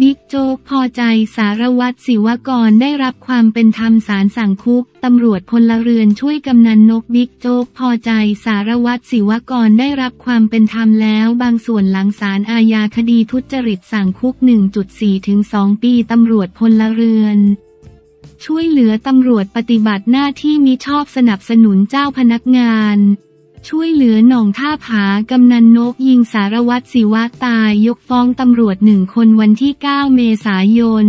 บิ๊กโจ๊กพอใจสารวัตรศิวกรได้รับความเป็นธรรมสารสั่งคุก ตำรวจพลเรือนช่วยกำนันนกบิ๊กโจ๊กพอใจสารวัตรศิวกรได้รับความเป็นธรรมแล้วบางส่วนหลังศาลอาญาคดีทุจริตสั่งคุก 1.4 ถึง 2 ปีตำรวจพลเรือนช่วยเหลือตำรวจปฏิบัติหน้าที่มิชอบสนับสนุนเจ้าพนักงาน ช่วยเหลือหนองท่าผากำนันนกยิงสารวัตรศิวะตายยกฟ้องตำรวจหนึ่งคนวันที่ 9 เมษายน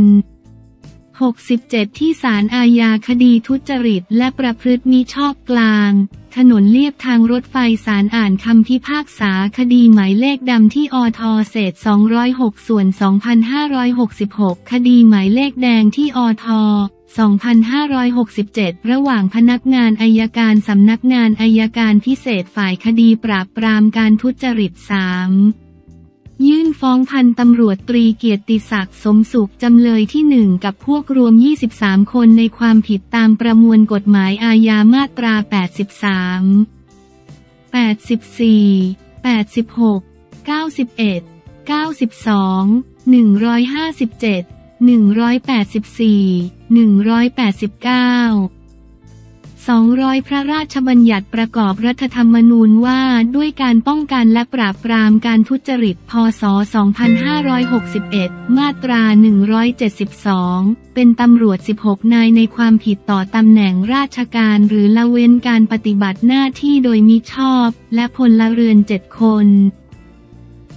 67 ที่ศาลอาญาคดีทุจริตและประพฤติมิชอบกลาง ถนนเลียบทางรถไฟศาลอ่านคำพิพากษาคดีหมายเลขดำที่อทเศษ 206 ส่วน 2566 คดีหมายเลขแดงที่อท 2567 ระหว่างพนักงานอายการสำนักงานอายการพิเศษฝ่ายคดีปราบปรามการทุจริต 3ยื่นฟ้องพันตำรวจตรีเกียรติศักดิ์สมสุขจำเลยที่1กับพวกรวม 23 คนในความผิดตามประมวลกฎหมายอาญามาตรา 83 84 86 91 92 157 184 189 200 พระราชบัญญัติประกอบรัฐธรรมนูญว่าด้วยการป้องกันและปราบปรามการทุจริต พศ 2561 มาตรา 172 เป็นตำรวจ 16 นายในความผิดต่อตำแหน่งราชการหรือละเว้นการปฏิบัติหน้าที่โดยมิชอบ และพลเรือน 7 คน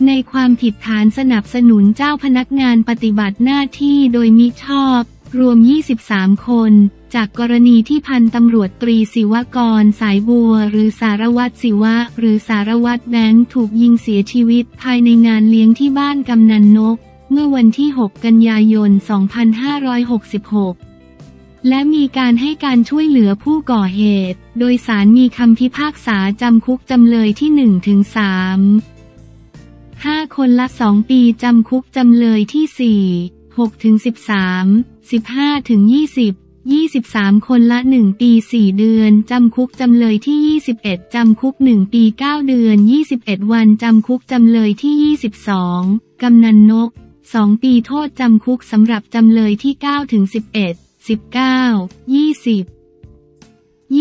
ในความผิดฐานสนับสนุนเจ้าพนักงานปฏิบัติหน้าที่โดยมิชอบ รวม 23 คน จากกรณีที่พันตำรวจตรีศิวกร สายบัว หรือสารวัตรศิวะ หรือสารวัตรแบงค์ถูกยิงเสียชีวิตภายในงานเลี้ยงที่บ้านกำนันนก เมื่อวันที่ 6 กันยายน 2566และมีการให้การช่วยเหลือผู้ก่อเหตุ โดยสารมีคำพิพากษาจำคุกจำเลยที่1-3 5 คนละ 2 ปีจำคุกจำเลยที่ 4 6 ถึง 13 15 ถึง 20 23 คนละ 1 ปี 4 เดือน จำคุกจำเลยที่ 21 จำคุก 1 ปี 9 เดือน 21 วัน จำคุกจำเลยที่ 22 กำนันนก 2 ปีโทษจำคุกสำหรับจำเลยที่ 9 ถึง 11 19 20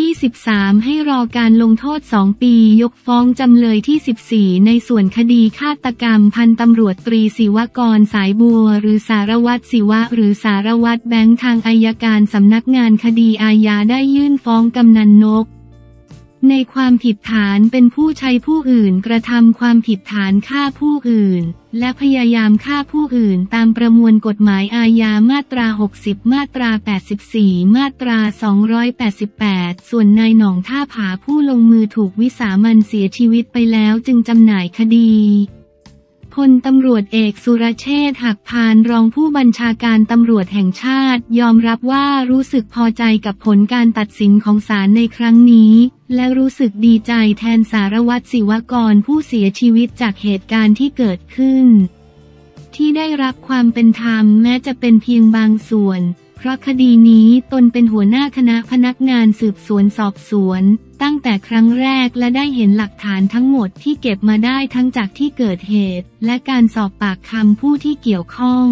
23 ให้รอการลงโทษ 2 ปี ยกฟ้องจำเลยที่ 14 ในส่วนคดีฆาตกรรมพันตำรวจตรีศิวกรสายบัว หรือสารวัตรศิวะ หรือสารวัตรแบงค์ทางอายการสำนักงานคดีอาญาได้ยื่นฟ้องกำนันนก ในความผิดฐานเป็นผู้ใช้ผู้อื่นกระทำความผิดฐานฆ่าผู้อื่น และพยายามฆ่าผู้อื่นตามประมวลกฎหมายอาญามาตรา 60 มาตรา 84 มาตรา 288 ส่วนนายหนองท่าผาผู้ลงมือถูกวิสามันเสียชีวิตไปแล้วจึงจำหน่ายคดี พลตำรวจเอกสุรเชษฐ์หักพานรองผู้บัญชาการตำรวจแห่งชาติ ยอมรับว่ารู้สึกพอใจกับผลการตัดสินของศาลในครั้งนี้ และรู้สึกดีใจแทนสารวัตรศิวกรผู้เสียชีวิตจากเหตุการณ์ที่เกิดขึ้น ที่ได้รับความเป็นธรรมแม้จะเป็นเพียงบางส่วน เพราะคดีนี้ตนเป็นหัวหน้าคณะพนักงานสืบสวนสอบสวน ตั้งแต่ครั้งแรกและได้เห็นหลักฐานทั้งหมดที่เก็บมาได้ทั้งจากที่เกิดเหตุ และการสอบปากคำผู้ที่เกี่ยวข้อง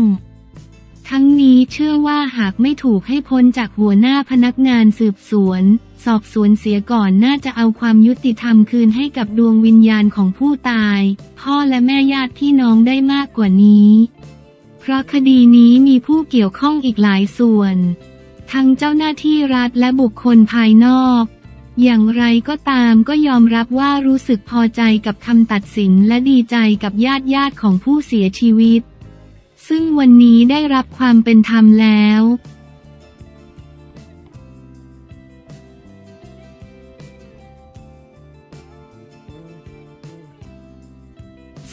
ทั้งนี้เชื่อว่าหากไม่ถูกให้พ้นจากหัวหน้าพนักงานสืบสวน สอบสวนเสียก่อนน่าจะเอาความยุติธรรมคืนให้กับดวงวิญญาณของผู้ตาย พ่อและแม่ญาติพี่น้องได้มากกว่านี้ เพราะคดีนี้มีผู้เกี่ยวข้องอีกหลายส่วน ทั้งเจ้าหน้าที่รัฐและบุคคลภายนอก อย่างไรก็ตามก็ยอมรับว่ารู้สึกพอใจกับคำตัดสินและดีใจกับญาติญาติของผู้เสียชีวิต ซึ่งวันนี้ได้รับความเป็นธรรมแล้ว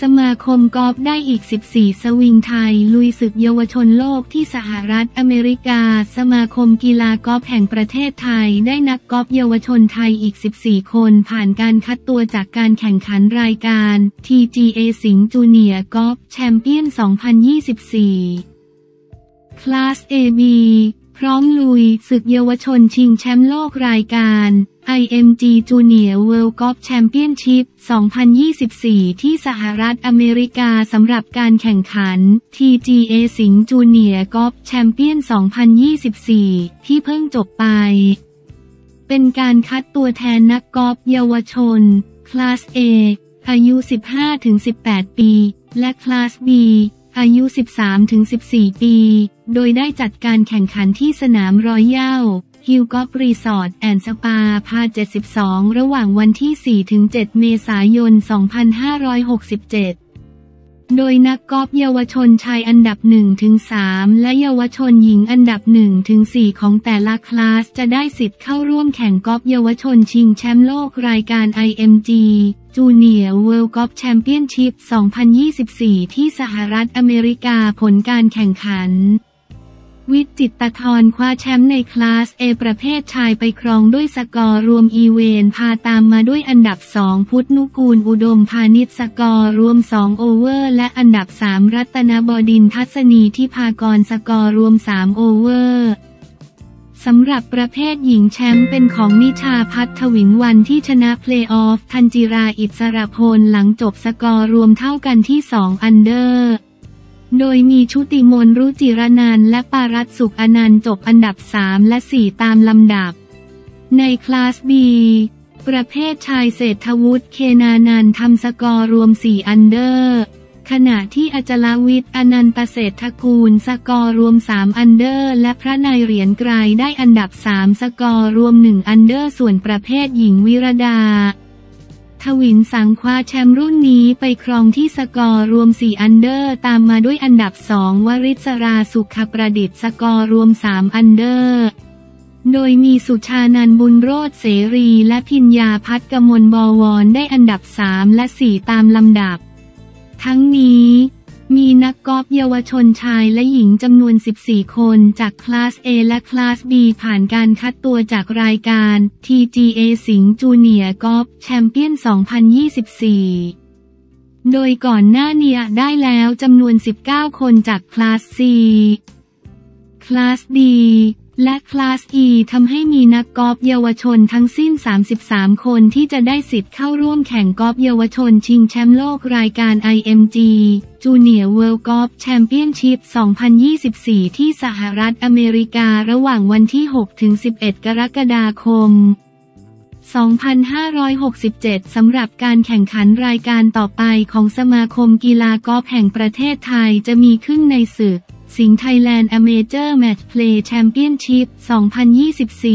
สมาคมกอล์ฟได้อีก 14 สวิงไทย ลุยศึกเยาวชนโลกที่สหรัฐอเมริกา สมาคมกีฬากอล์ฟแห่งประเทศไทย ได้นักกอล์ฟเยาวชนไทยอีก 14 คน ผ่านการคัดตัวจากการแข่งขันรายการ TGA Singha Junior Golf Champion 2024 class AB พร้อมลุยศึกเยาวชนชิงแชมป์โลกรายการ IMG Junior World Golf Championship 2024 ที่สหรัฐอเมริกาสำหรับการแข่งขัน TGA สิงห์จูเนียร์กอล์ฟแชมเปี้ยน 2024 ที่เพิ่งจบไป เป็นการคัดตัวแทนนักกอล์ฟเยาวชน คลาส A อายุ 15-18 ปี และคลาส B อายุ 13-14 ปี โดยได้จัดการแข่งขันที่สนามรอยเย้าHill Golf Resort and Spa par 72 ระหว่างวันที่ 4-7 เมษายน 2567 โดยนักกอล์ฟเยาวชนชายอันดับ1-3และเยาวชนหญิงอันดับ1-4ของแต่ละคลาสจะได้สิทธิ์เข้าร่วมแข่งกอล์ฟเยาวชนชิงแชมป์โลกรายการ IMG Junior World Golf Championship 2024 ที่สหรัฐอเมริกาผลการแข่งขัน วิจิตรทรคว้าแชมป์ใน class A ประเภทชายไปครองด้วยสกอร์รวม even par ตามมาด้วยอันดับ 2 พุทธนุกูลอุดมพาณิชสกอร์รวม 2 over และอันดับ 3 รัตนบดินทัศนีที่พากรสกอร์รวม 3 over สำหรับประเภทหญิงแชมป์เป็นของนิชาพัฒวินวันที่ชนะเพลย์ออฟทันจิราอิสระพลหลังจบสกอร์รวมเท่ากันที่ 2 under โดยมีชุติมนรุจิรนันและปารัตสุขอนันต์จบอันดับ 3 และ 4 ตามลำดับ ในคลาส B ประเภทชายเศรษฐวุฒิ เคนานันท์ทำสกอร์รวม 4 อันเดอร์ ขณะที่อจลวิทย์อนันตเศรษฐกูล สกอร์รวม 3 อันเดอร์ และพระนายเหรียญไกรได้อันดับ 3 สกอร์รวม 1 อันเดอร์ ส่วนประเภทหญิงวิรดา ทวินสังคว้าแชมป์รุ่นนี้ไปครองที่สกอร์รวม 4 อันเดอร์ตามมาด้วยอันดับ 2 วริศราสุขประดิษฐ์สกอร์รวม 3 อันเดอร์ โดยมีสุชานันบุญโรธเสรีและพิญญาพัฒกมลบวรได้อันดับ 3 และ 4 ตามลำดับ ทั้งนี้ มีนักกอล์ฟเยาวชนชายและหญิงจำนวน 14 คนจากคลาส A และคลาส B ผ่านการคัดตัวจากรายการ TGA สิงห์จูเนียร์กอล์ฟแชมเปี้ยน 2024 โดยก่อนหน้านี้ได้แล้วจำนวน 19 คนจากคลาส C คลาส D และคลาส E ทำให้มีนักกอล์ฟเยาวชนทั้งสิ้น 33 คนที่จะได้สิทธิ์เข้าร่วมแข่งกอล์ฟเยาวชนชิงแชมป์โลกรายการ IMG Junior World Golf Championship 2024 ที่สหรัฐอเมริการะหว่างวันที่ 6-11 กรกฎาคม 2567 สำหรับการแข่งขันรายการต่อไปของสมาคมกีฬากอล์ฟแห่งประเทศไทยจะมีขึ้นในศึก สิงห์ไทยแลนด์อเมเจอร์แมตช์เพลย์แชมเปี้ยนชิพ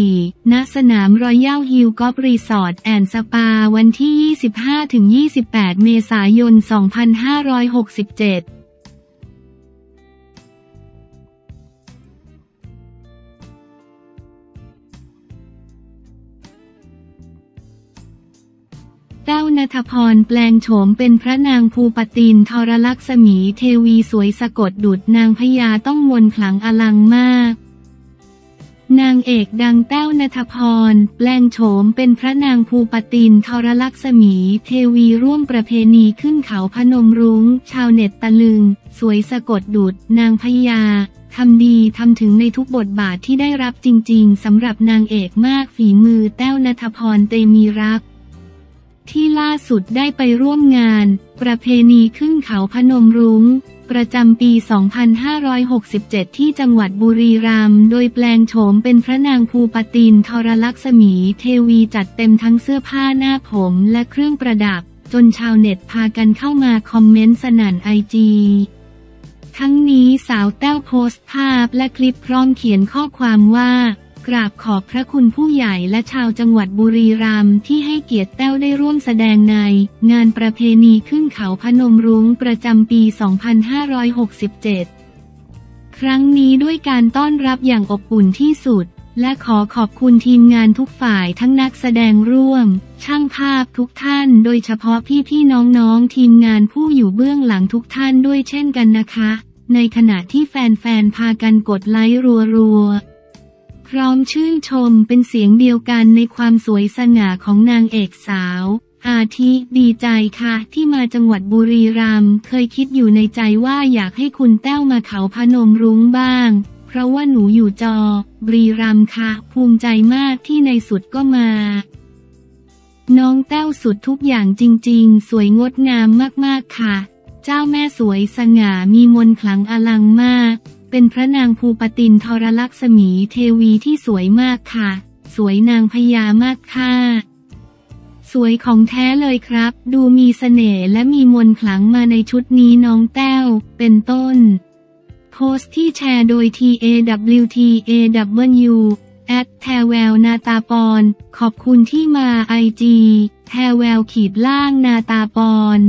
2024 ณ สนามรอยัลฮิลกอล์ฟรีสอร์ทแอนด์สปา วันที่ 25-28 เมษายน 2567 แต้วนัทพรแปลงโฉมเป็นพระนางภูปตินทรลักษมีเทวีสวยสะกดดุดนางพญาต้องมนขลังอลังมาก นางเอกดังแต้วนัทพรแปลงโฉมเป็นพระนางภูปตินทรลักษมีเทวีร่วมประเพณีขึ้นเขาพนมรุง้ง ชาวเน็ตตะลึง สวยสะกดดุดนางพญาทำดีทำถึงในทุกบทบาทที่ได้รับจริง ๆสำหรับนางเอกมากฝีมือแต้วนัทพรเตมีรัก ที่ล่าสุดได้ไปร่วมงาน ประเพณีขึ้นเขาพนมรุง้ง ประจำปี 2567 ที่จังหวัดบุรีรัมย์โดยแปลงโฉมเป็นพระนางภูปตินทรลักษมีเทวีจัดเต็มทั้งเสื้อผ้าหน้าผมและเครื่องประดับ จนชาวเน็ตพากันเข้ามาคอมเมนต์สนั่นไอจีทั้งนี้สาวแต้วโพสต์ภาพและคลิปพร้อมเขียนข้อความว่า กราบขอบพระคุณผู้ใหญ่และชาวจังหวัดบุรีรัมย์ที่ให้เกียรติแต้วได้ร่วมแสดงใน งานประเพณีขึ้นเขาพนมรุ้งประจำปี 2567 ครั้งนี้ด้วยการต้อนรับอย่างอบอุ่นที่สุด และขอขอบคุณทีมงานทุกฝ่ายทั้งนักแสดงร่วม ช่างภาพทุกท่านโดยเฉพาะพี่ๆน้องๆทีมงานผู้อยู่เบื้องหลังทุกท่านด้วยเช่นกันนะคะ ในขณะที่แฟนๆพากันกดไลค์รัวๆ ร้อมชื่นชมเป็นเสียงเดียวกันในความสวยสง่าของนางเอกสาว อาทิดีใจค่ะ ที่มาจังหวัดบุรีรัมย์เคยคิดอยู่ในใจว่าอยากให้คุณแต้วมาเขาพนมรุ้งบ้าง เพราะว่าหนูอยู่จอ บรีรัมย์ค่ะ ภูมิใจมากที่ในสุดก็มา น้องแต้วสุดทุกอย่างจริง ๆ สวยงดงามมากๆค่ะ เจ้าแม่สวยสง่ามีมนต์ขลังอลังมาก เป็นพระนางภูปตินทรลักษมีเทวีที่สวยมากค่ะ สวยนางพญามากค่ะ สวยของแท้เลยครับ ดูมีเสน่ห์และมีมนต์ขลังมาในชุดนี้น้องแต้ว เป็นต้น โพสต์ที่แชร์โดย TAWTAW แอดแทแววนาตาปอนขอบคุณที่มาไอจีแทแววขีดล่างนาตาปอน